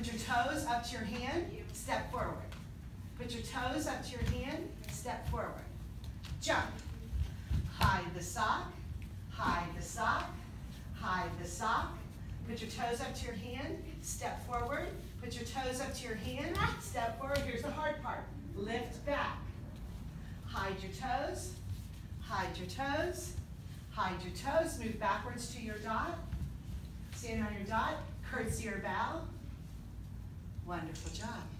Put your toes up to your hand, step forward. Put your toes up to your hand, step forward. Jump. Hide the sock, hide the sock, hide the sock. Put your toes up to your hand, step forward. Put your toes up to your hand, step forward. Here's the hard part. Lift back. Hide your toes, hide your toes, hide your toes. Move backwards to your dot. Stand on your dot, curtsy or bow. Wonderful job.